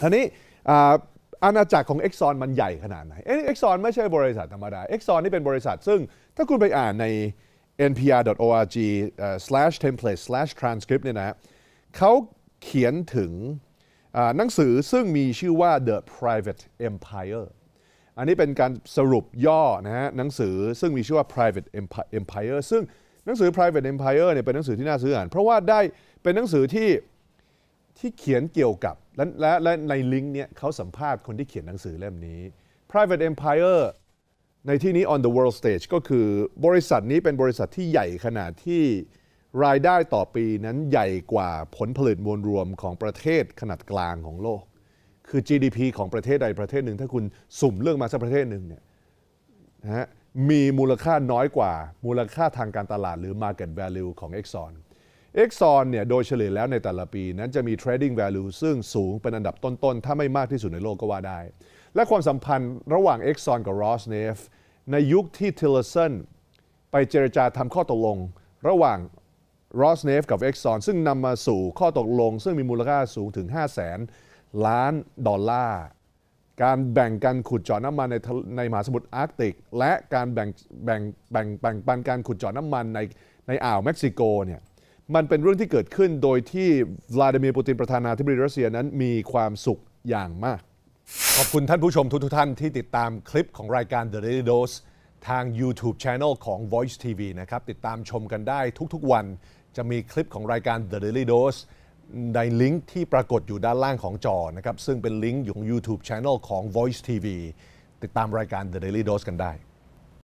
ทีนี้อาณาจักรของ Exxon มันใหญ่ขนาดไหนเอ๊ะ Exxon ไม่ใช่บริษัทธรรมดา Exxon นี่เป็นบริษัท ซึ่งถ้าคุณไปอ่านใน npr.org/templates/transcript เนี่ยนะเขาเขียนถึงหนังสือซึ่งมีชื่อว่า The Private Empire อันนี้เป็นการสรุปย่อนะฮะหนังสือซึ่งมีชื่อว่า Private Empire ซึ่งหนังสือ Private Empire เนี่ยเป็นหนังสือที่น่าซื้ออ่าน เพราะว่าได้เป็นหนังสือที่ที่เขียนเกี่ยวกับ และและและในลิงก์เนี่ยเขาสัมภาษณ์คนที่เขียนหนังสือเล่มนี้ Private Empire ในที่นี้ on the world stage ก็คือบริษัทนี้เป็นบริษัทที่ใหญ่ขนาดที่รายได้ต่อปีนั้นใหญ่กว่าผลผลิตมวลรวมของประเทศขนาดกลางของโลก คือ GDP ของประเทศใดประเทศหนึ่ง ถ้าคุณสุ่มเลือกมาสักประเทศหนึ่งเนี่ยนะฮะมีมูลค่าน้อยกว่ามูลค่าทางการตลาดหรือ market value ของ Exxon Exxon เนี่ยโดยเฉลี่ยแล้วในแต่ละปีนั้นจะมี trading value ซึ่งสูงเป็นอันดับต้น ๆ ถ้าไม่มากที่สุดในโลกก็ว่าได้ และความสัมพันธ์ระหว่าง Exxon กับ Rosneft ในยุคที่ Tillerson ไปเจรจาทำข้อตกลง ระหว่าง Rosneft กับ Exxon ซึ่งนำมาสู่ข้อตกลง ซึ่งมีมูลค่าสูงถึง 5 0 0แสนล้านดอลลาร์ การแบ่งกันขุดเจาะน้ำมันในในมหาสมุทรอาร์กติก และการแบ่งแบ่งแบ่งแบ่งปันการขุดเจาะน้ำมันในในอ่าวเม็กซิโกเนี่ย มันเป็นเรื่องที่เกิดขึ้นโดยที่วลาดิเมียร์ปูตินประธานาธิบดีรัสเซียนั้นมีความสุขอย่างมาก ขอบคุณท่านผู้ชมทุกท่านที่ติดตามคลิปของรายการ The Daily Dose ทาง YouTube Channel ของ Voice TV นะครับ ติดตามชมกันได้ทุกๆวัน จะมีคลิปของรายการ The Daily Dose ในลิงก์ที่ปรากฏอยู่ด้านล่างของจอนะครับ ซึ่งเป็นลิงก์อยู่ของ YouTube Channel ของ Voice TV ติดตามรายการ The Daily Dose กันได้